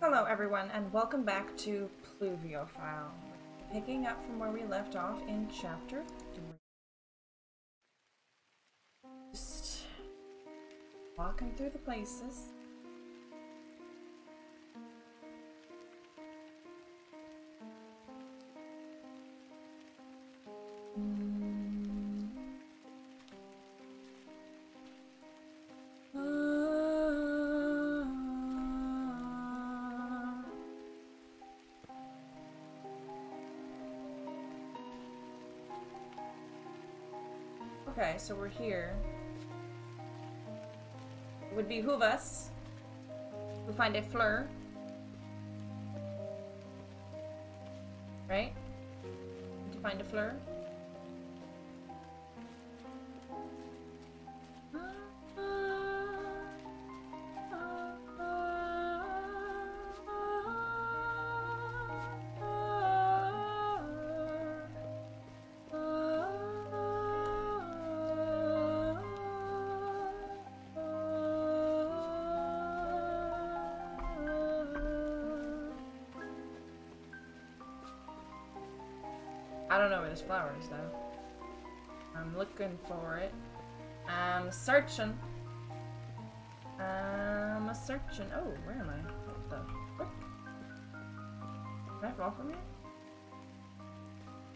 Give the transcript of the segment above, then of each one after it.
Hello everyone and welcome back to Pluviophile. Picking up from where we left off in chapter 3. Just walking through the places. Okay, so we're here. It would behoove us to find a fleur. Right? To find a fleur. I don't know where this flower is though. I'm looking for it. I'm searching. I'm searching. Oh, where am I? What the? Can I fall from here?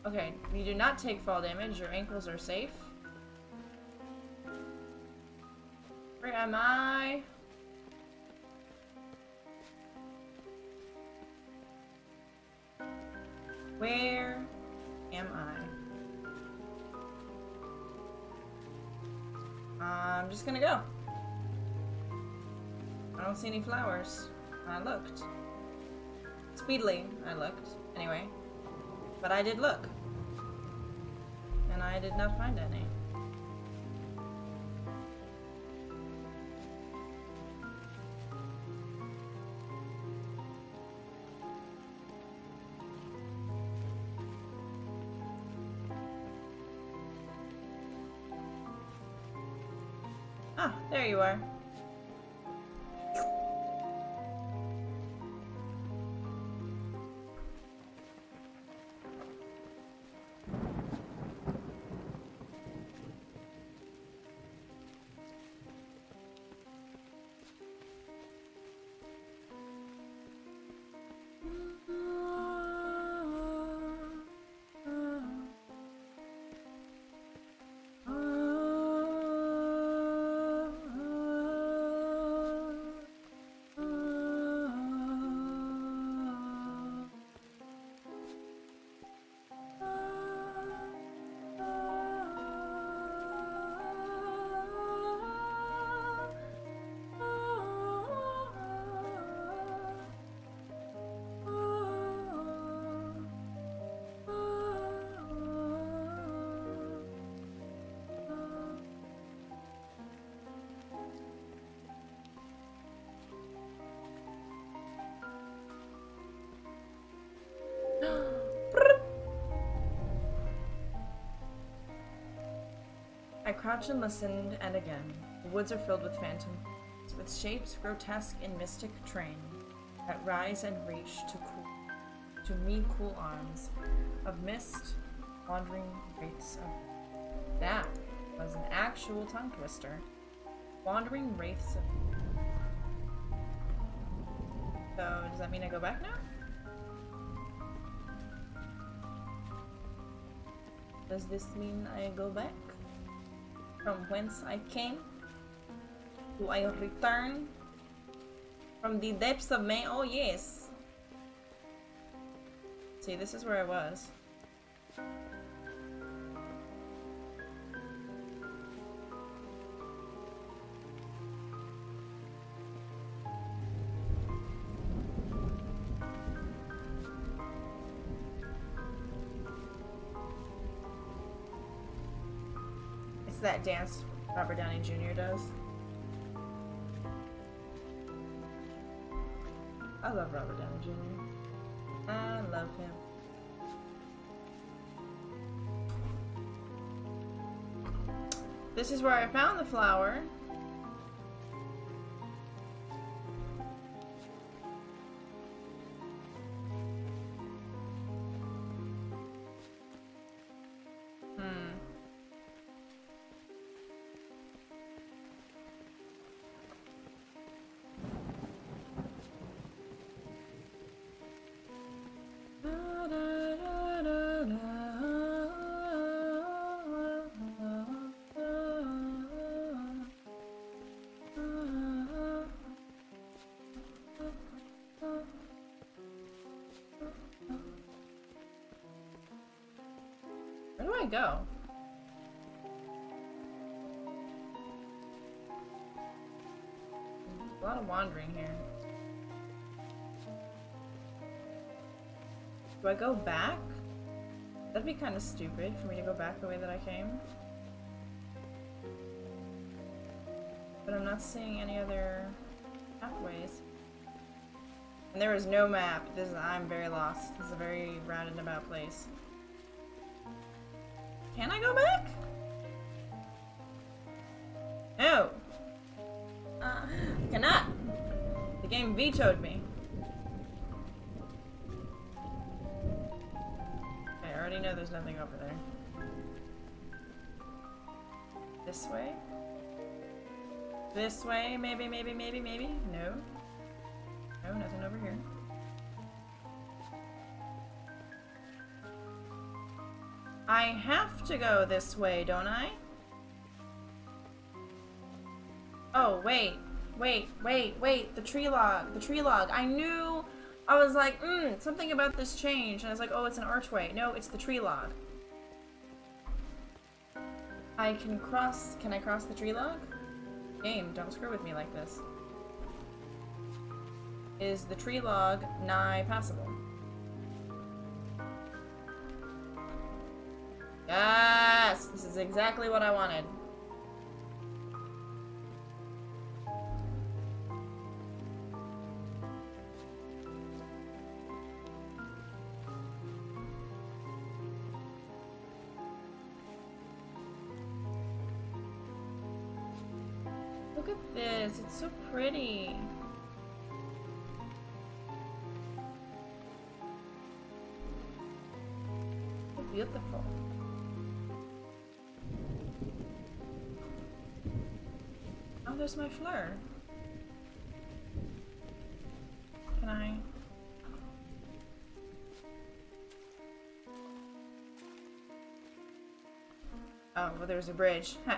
Okay, you do not take fall damage. Your ankles are safe. Where am I? Where am I? I'm just gonna go. I don't see any flowers. I looked. Speedily, I looked. Anyway. But I did look. And I did not find any. There you are. I crouch and listened, and again. The woods are filled with phantom, with shapes grotesque in mystic train, that rise and reach to cool, to me cool arms of mist, wandering wraiths of. That was an actual tongue twister. Wandering wraiths of. So does that mean I go back now? Does this mean I go back? From whence I came? Do I return? From the depths of May? Oh, yes. See, this is where I was. That dance Robert Downey Jr. does. I love Robert Downey Jr. I love him. This is where I found the flower. I go? A lot of wandering here. Do I go back? That'd be kind of stupid for me to go back the way that I came. But I'm not seeing any other pathways. And there is no map. This is, I'm very lost. This is a very rounded about place. Can I go back? No. Uh, cannot. The game vetoed me. Okay, I already know there's nothing over there. This way? This way? Maybe, maybe, maybe, maybe? No. No, nothing over here. To go this way, don't I? Oh, wait. Wait, wait, wait. The tree log. The tree log. I knew... I was like, hmm, something about this change. And I was like, oh, it's an archway. No, it's the tree log. I can cross... Can I cross the tree log? Game, don't screw with me like this. Is the tree log nigh passable? Yes! This is exactly what I wanted. Look at this, it's so pretty. Oh, there's my fleur. Can I? Oh, well, there's a bridge. I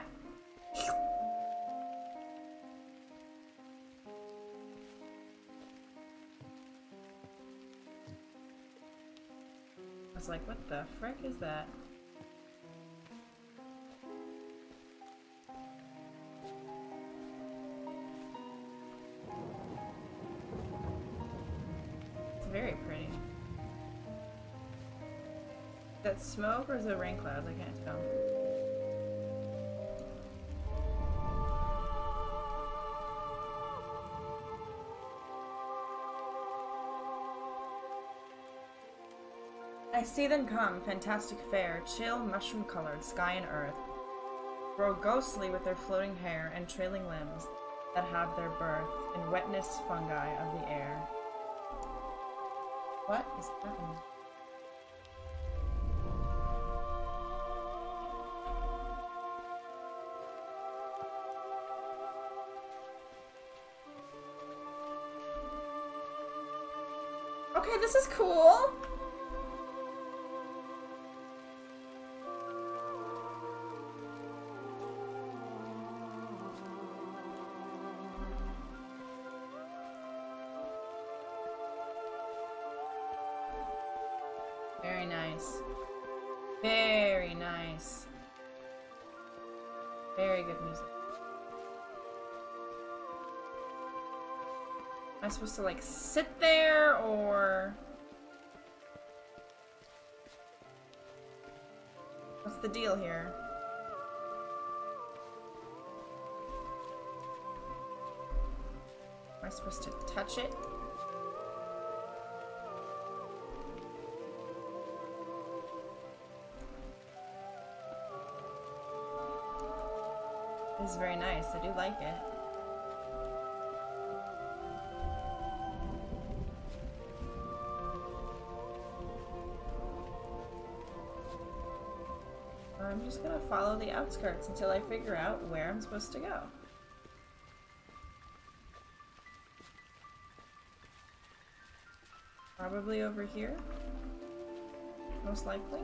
was like, what the frick is that? That smoke or is it rain clouds? I can't tell. I see them come, fantastic fair, chill, mushroom-colored, sky and earth, grow ghostly with their floating hair and trailing limbs that have their birth in wetness fungi of the air. What is happening? This is cool. Very nice. Very nice. Very good music. Am I supposed to like sit there or what's the deal here? Am I supposed to touch it? This is very nice. I do like it. Gonna follow the outskirts until I figure out where I'm supposed to go. Probably over here. Most likely.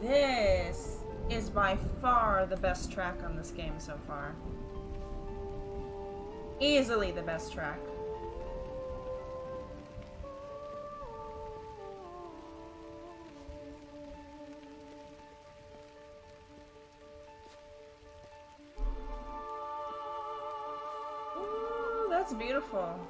This is by far the best track on this game so far. Easily the best track. That's beautiful.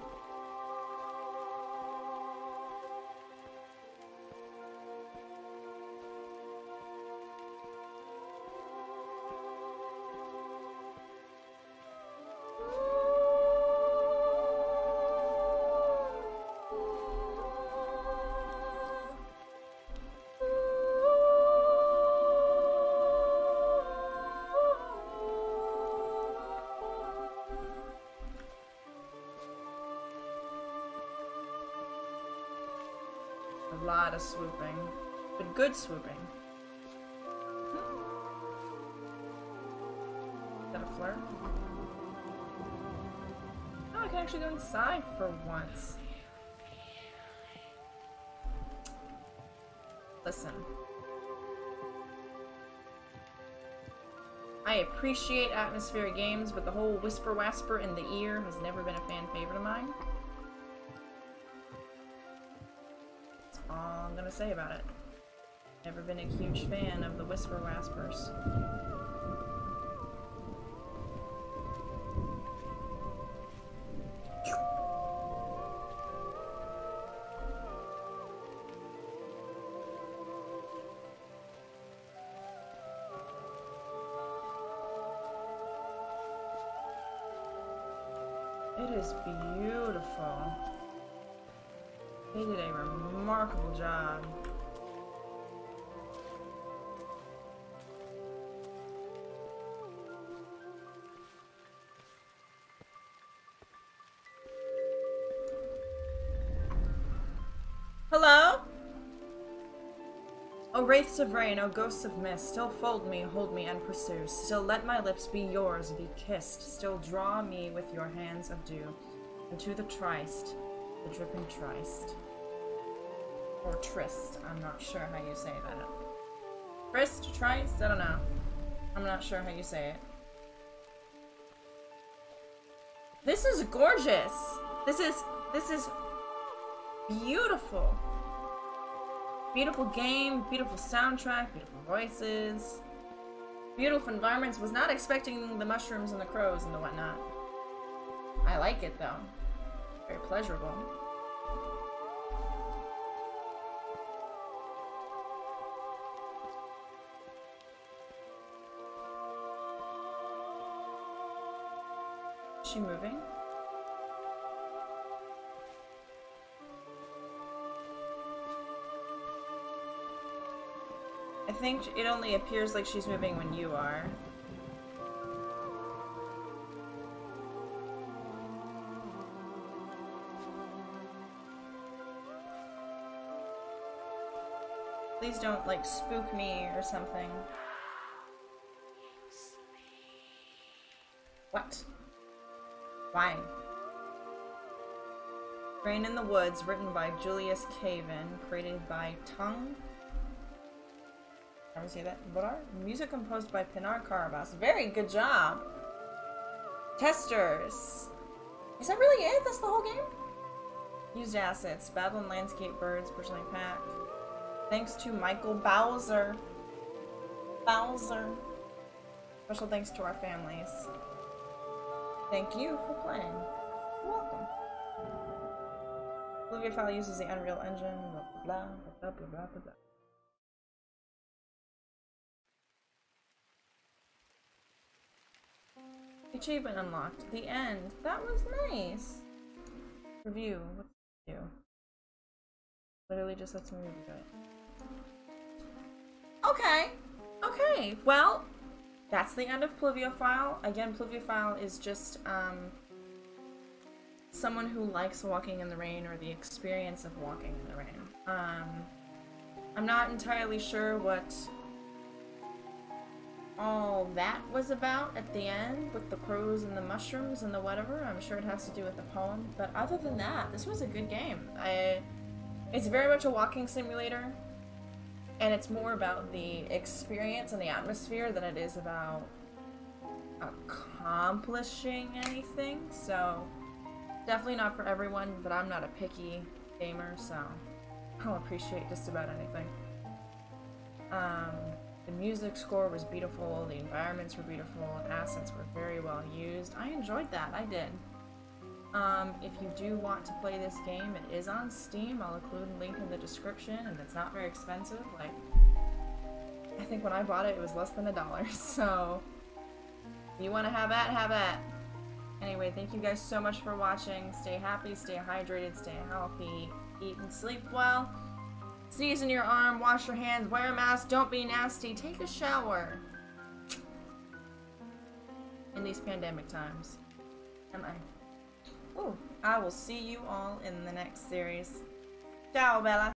A lot of swooping. But good swooping. Hmm. Is that a flare? Oh, I can actually go inside for once. Listen. I appreciate atmospheric games, but the whole whisper wasper in the ear has never been a fan favorite of mine. All I'm gonna say about it. Never been a huge fan of the whisper waspers. It is beautiful. They did a remarkable job. Hello? O wraiths of rain, O ghosts of mist, still fold me, hold me, and pursue. Still let my lips be yours, be kissed. Still draw me with your hands of dew. Into the tryst, the dripping tryst. Or tryst, I'm not sure how you say that. Tryst, tryst, I don't know. I'm not sure how you say it. This is gorgeous! This is, this is beautiful. Beautiful game, beautiful soundtrack, beautiful voices, beautiful environments. Was not expecting the mushrooms and the crows and the whatnot. I like it though. Very pleasurable. Is she moving? I think it only appears like she's moving when you are. Please don't, like, spook me or something. What? Why? Rain in the Woods, written by Julius Caven, created by Tongue Ever see that? What are music composed by Pinar Carabas? Very good job. Testers. Is that really it? That's the whole game? Used assets. Battle and landscape birds. Personally pack. Thanks to Michael Bowser. Bowser. Special thanks to our families. Thank you for playing. Welcome. Pluviophile uses the Unreal Engine. Blah blah blah blah blah blah blah. Achievement unlocked. The end. That was nice. Review. What's review? Literally just lets me review it. Okay. Okay. Well, that's the end of Pluviophile. Again, Pluviophile is just um, someone who likes walking in the rain or the experience of walking in the rain. Um, I'm not entirely sure what all that was about at the end with the crows and the mushrooms and the whatever. I'm sure it has to do with the poem. But other than that, this was a good game. I, it's very much a walking simulator. And it's more about the experience and the atmosphere than it is about accomplishing anything. So, definitely not for everyone, but I'm not a picky gamer, so I'll appreciate just about anything. Um, the music score was beautiful, the environments were beautiful, assets were very well used. I enjoyed that, I did. Um, if you do want to play this game, it is on Steam. I'll include a link in the description, and it's not very expensive. Like, I think when I bought it, it was less than a dollar. So, you want to have at, have at. Anyway, thank you guys so much for watching. Stay happy, stay hydrated, stay healthy, eat and sleep well. Sneeze in your arm, wash your hands, wear a mask, don't be nasty, take a shower. In these pandemic times. Am I? Oh, I will see you all in the next series. Ciao, Bella.